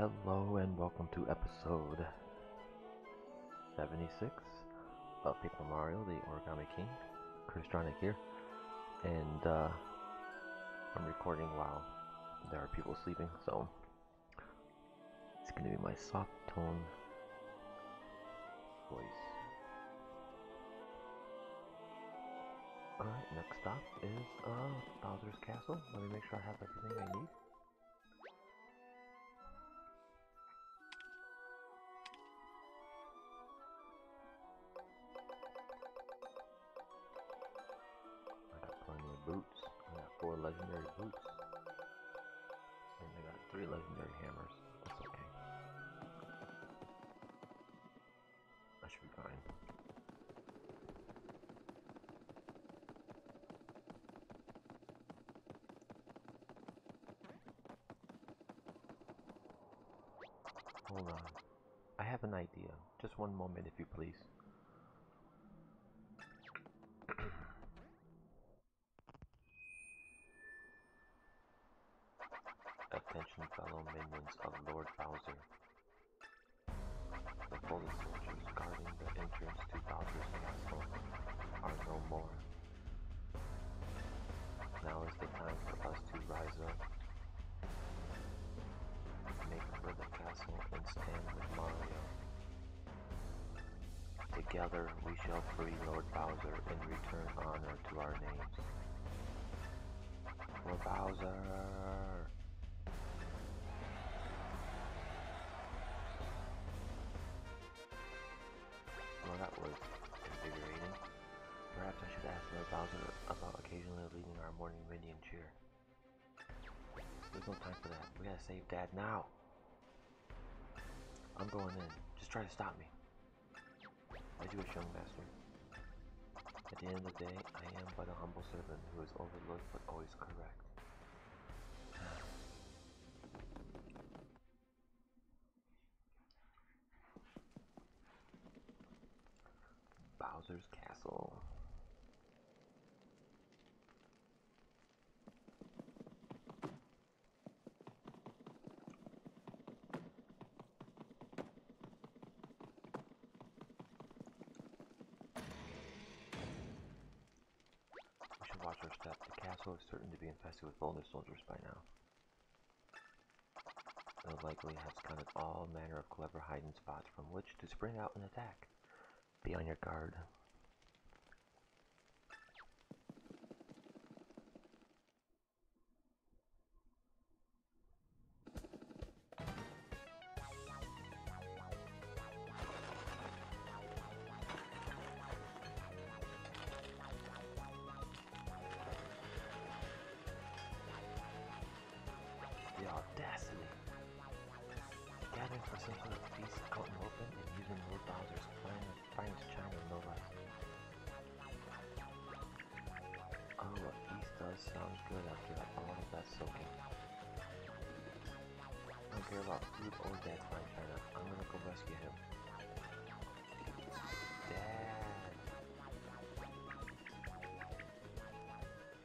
Hello and welcome to episode 76 of Paper Mario, the Origami King. Kriztronik here. And uh, I'm recording while there are people sleeping, so it's to be my soft tone voice. Alright, next stop is uh, Bowser's Castle. Let me make sure I have everything I need. Three legendary hammers. That's okay. I should be fine. Hold on. I have an idea. Just one moment, if you please. Together we shall free Lord Bowser and return honor to our names. Lord Bowser! Well, that was invigorating. Perhaps I should ask Lord Bowser about occasionally leading our morning minion cheer. There's no time for that. We gotta save Dad now. I'm going in. Just try to stop me. I do wish, young master. At the end of the day, I am but a humble servant who is overlooked but always correct. Bowser's Castle. We should watch our step. The castle is certain to be soldiers by now. They'll likely have scouted all manner of clever hiding spots from which to spring out and attack. Be on your guard. Care about food or Dad's fine china. I'm gonna go rescue him. Dad!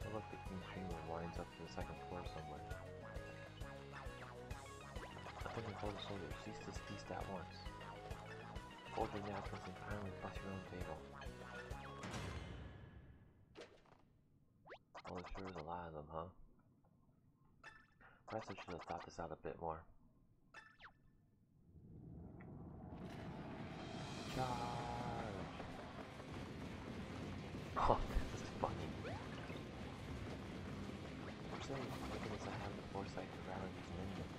Oh look, the King Streamer winds up to the second floor somewhere. Nothing can hold a soldier. Cease this feast at once. Fold your napkins and kindly fuss your own table. Oh, sure is a lot of them, huh? Perhaps I should have thought this out a bit more. Charge! Oh, this is funny. I'm look at I have the foresight to rally these minions.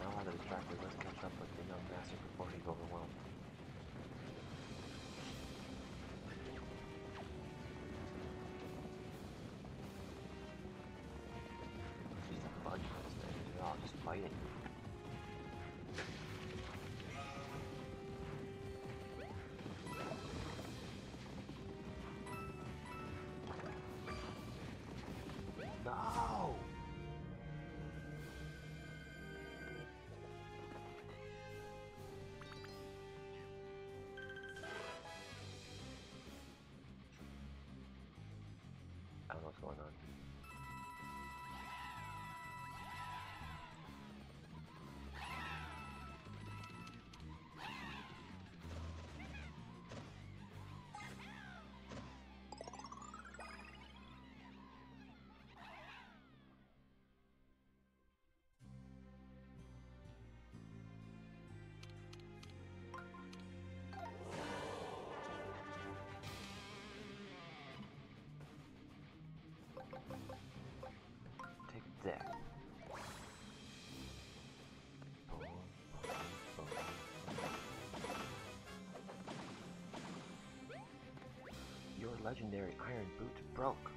Now out of distracted, let's catch up with the young master before he's overwhelmed. Just a bunch of those things, they're all just fighting. Going on. Legendary iron boot broke.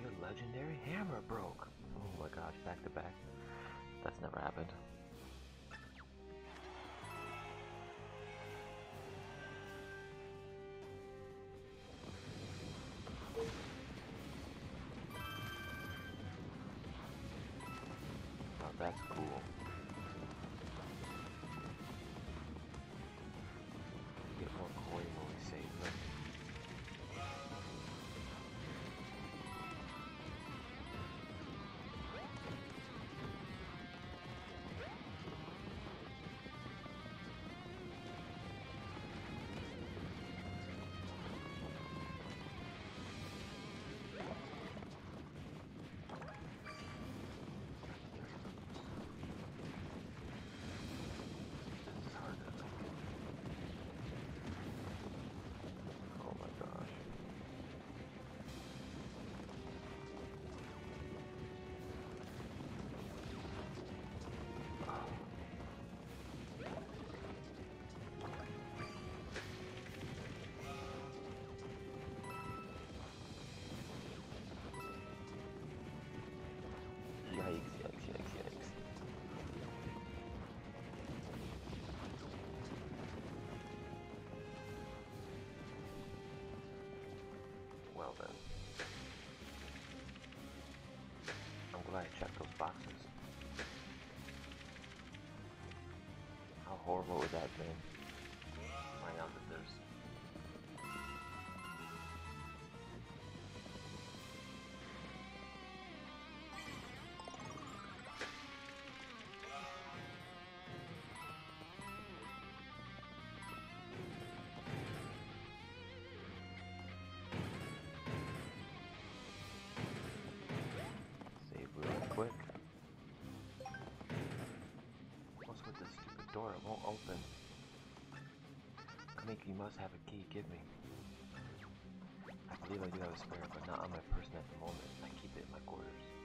Your legendary hammer broke. Oh my gosh, back to back. That's never happened. Then. I'm glad I checked those boxes. How horrible would that be? Find out that there's open. Kamek, you must have a key. Give me. I believe I do have a spare, but not on my person at the moment. I keep it in my quarters.